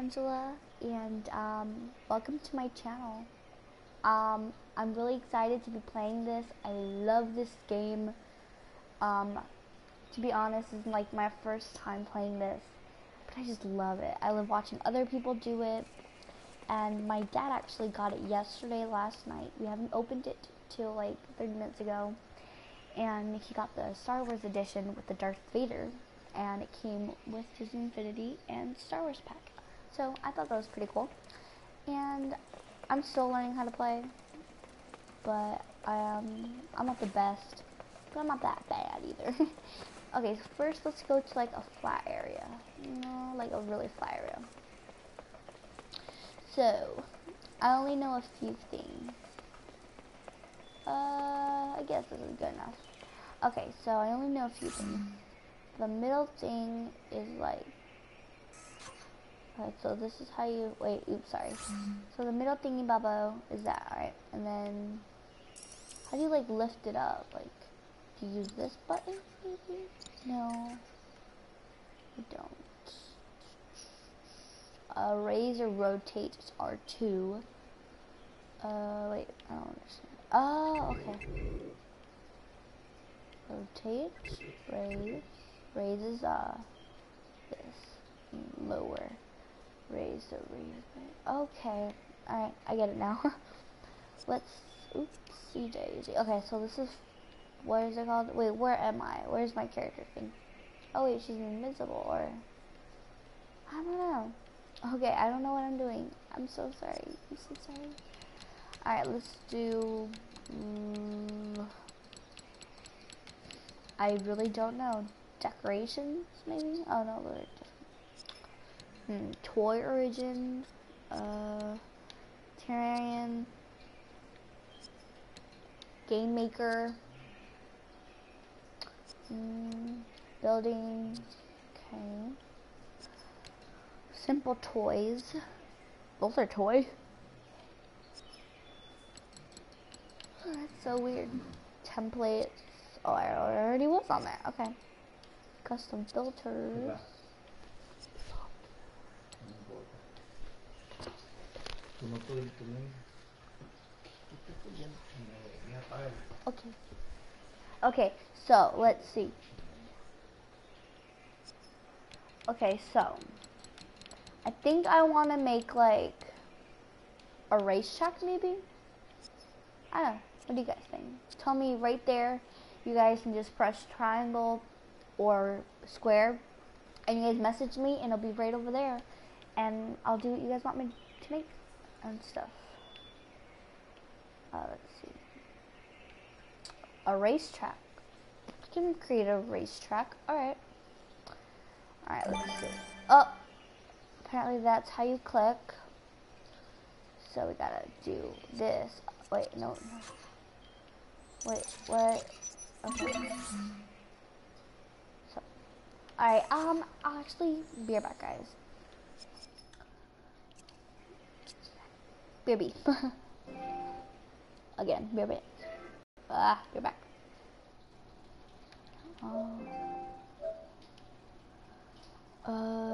Angela, and um, welcome to my channel. Um, I'm really excited to be playing this. I love this game. Um, to be honest, is like my first time playing this, but I just love it. I love watching other people do it, and my dad actually got it yesterday, last night. We haven't opened it till like 30 minutes ago, and he got the Star Wars edition with the Darth Vader and it came with his Infinity and Star Wars pack. So I thought that was pretty cool. And I'm still learning how to play, but um, I'm not the best, but I'm not that bad either. okay, so first let's go to like a flat area. You know, like a really flat area. So, I only know a few things. Uh, I guess this is good enough. Okay, so I only know a few things the middle thing is like Alright, so this is how you wait, oops, sorry. So the middle thingy bubble is that, alright? And then how do you like lift it up? Like do you use this button maybe? No. You don't. Uh, raise or rotate is R2. Uh, wait, I don't understand. Oh, okay. Rotate, raise raises uh this lower raise the raise. Okay. All right i get it now. Let's oops daisy. Okay so this is what is it called? Wait where am i? Where's my character thing? Oh wait she's invisible or i don't know. Okay i don't know what i'm doing. I'm so sorry. I'm so sorry. All right let's do mm, i really don't know. Decorations, maybe? Oh no, they're. Hmm, Toy Origin, uh, Terrarium, Game Maker, mm, Building, okay. Simple Toys, those are toys. Oh, that's so weird. Templates, oh I already was on that. okay custom filters. Okay. Okay, so let's see. Okay, so I think I want to make like a racetrack maybe? I don't know. What do you guys think? Tell me right there. You guys can just press triangle, or square and you guys message me and it'll be right over there and I'll do what you guys want me to make and stuff. Uh, let's see. A racetrack. You can create a racetrack. Alright. Alright, let's see. Oh! Apparently that's how you click. So we gotta do this. Wait, no. Wait, what? Okay. So, Alright, um, I'll actually be right back, guys. BRB. Again, BRB. Ah, you're back. Uh, comment.